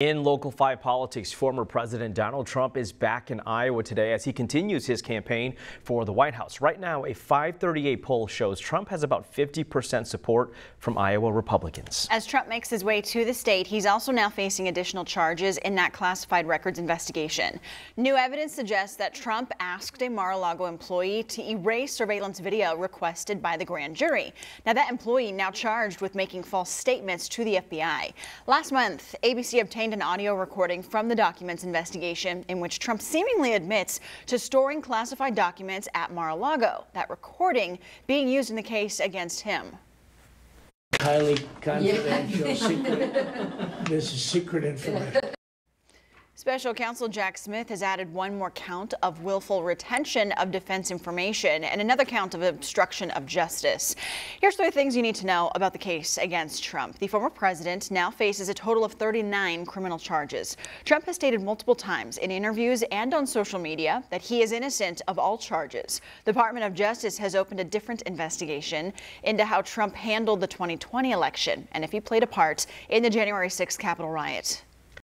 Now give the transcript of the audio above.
In Local 5 politics, former President Donald Trump is back in Iowa today as he continues his campaign for the White House. Right now, a 538 poll shows Trump has about 50% support from Iowa Republicans. As Trump makes his way to the state, he's also now facing additional charges in that classified records investigation. New evidence suggests that Trump asked a Mar-a-Lago employee to erase surveillance video requested by the grand jury. Now, that employee now charged with making false statements to the FBI. Last month, ABC obtained obtained an audio recording from the documents investigation in which Trump seemingly admits to storing classified documents at Mar-a-Lago. That recording being used in the case against him. Highly confidential, secret. This is secret information. Special counsel Jack Smith has added one more count of willful retention of defense information and another count of obstruction of justice. Here's three things you need to know about the case against Trump. The former president now faces a total of 39 criminal charges. Trump has stated multiple times in interviews and on social media that he is innocent of all charges. The Department of Justice has opened a different investigation into how Trump handled the 2020 election and if he played a part in the January 6th Capitol riot.